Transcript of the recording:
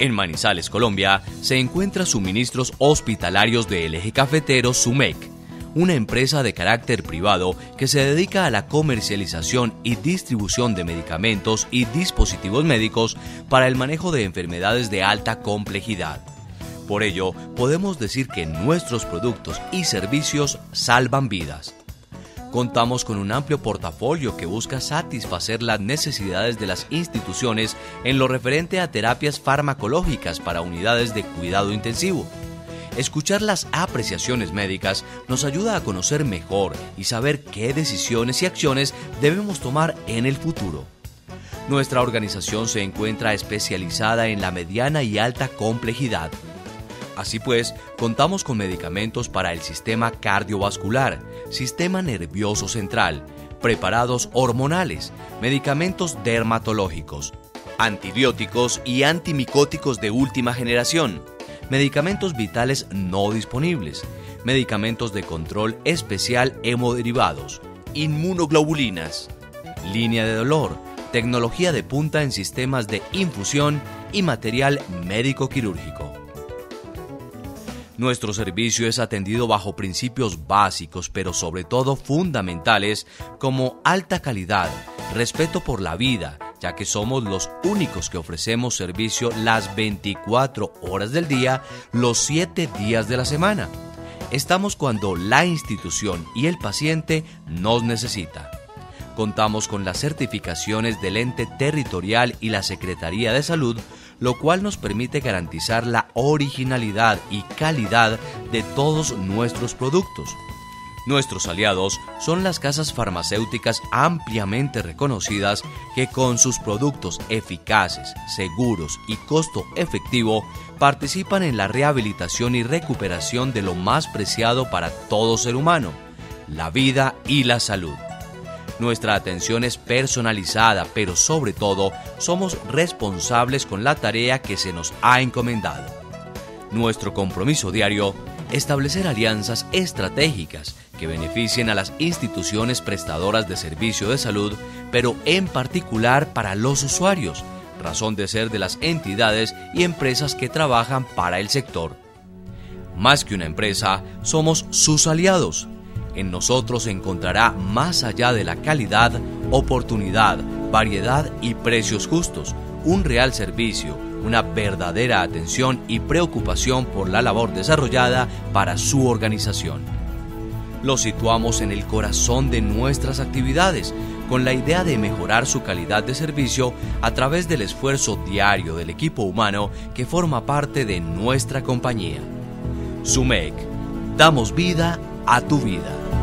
En Manizales, Colombia, se encuentra suministros hospitalarios del eje cafetero SUMEC, una empresa de carácter privado que se dedica a la comercialización y distribución de medicamentos y dispositivos médicos para el manejo de enfermedades de alta complejidad. Por ello, podemos decir que nuestros productos y servicios salvan vidas. Contamos con un amplio portafolio que busca satisfacer las necesidades de las instituciones en lo referente a terapias farmacológicas para unidades de cuidado intensivo. Escuchar las apreciaciones médicas nos ayuda a conocer mejor y saber qué decisiones y acciones debemos tomar en el futuro. Nuestra organización se encuentra especializada en la mediana y alta complejidad Así pues, contamos con medicamentos para el sistema cardiovascular, sistema nervioso central, preparados hormonales, medicamentos dermatológicos, antibióticos y antimicóticos de última generación, medicamentos vitales no disponibles, medicamentos de control especial hemoderivados, inmunoglobulinas, línea de dolor, tecnología de punta en sistemas de infusión y material médico quirúrgico. Nuestro servicio es atendido bajo principios básicos, pero sobre todo fundamentales, como alta calidad, respeto por la vida, ya que somos los únicos que ofrecemos servicio las 24 horas del día, los 7 días de la semana. Estamos cuando la institución y el paciente nos necesita. Contamos con las certificaciones del ente territorial y la Secretaría de Salud lo cual nos permite garantizar la originalidad y calidad de todos nuestros productos. Nuestros aliados son las casas farmacéuticas ampliamente reconocidas que con sus productos eficaces, seguros y costo efectivo participan en la rehabilitación y recuperación de lo más preciado para todo ser humano, la vida y la salud. Nuestra atención es personalizada, pero sobre todo somos responsables con la tarea que se nos ha encomendado. Nuestro compromiso diario, establecer alianzas estratégicas que beneficien a las instituciones prestadoras de servicio de salud, pero en particular para los usuarios, razón de ser de las entidades y empresas que trabajan para el sector. Más que una empresa, somos sus aliados en nosotros encontrará más allá de la calidad, oportunidad, variedad y precios justos, un real servicio, una verdadera atención y preocupación por la labor desarrollada para su organización. Lo situamos en el corazón de nuestras actividades, con la idea de mejorar su calidad de servicio a través del esfuerzo diario del equipo humano que forma parte de nuestra compañía. SUMEC, damos vida a tu vida.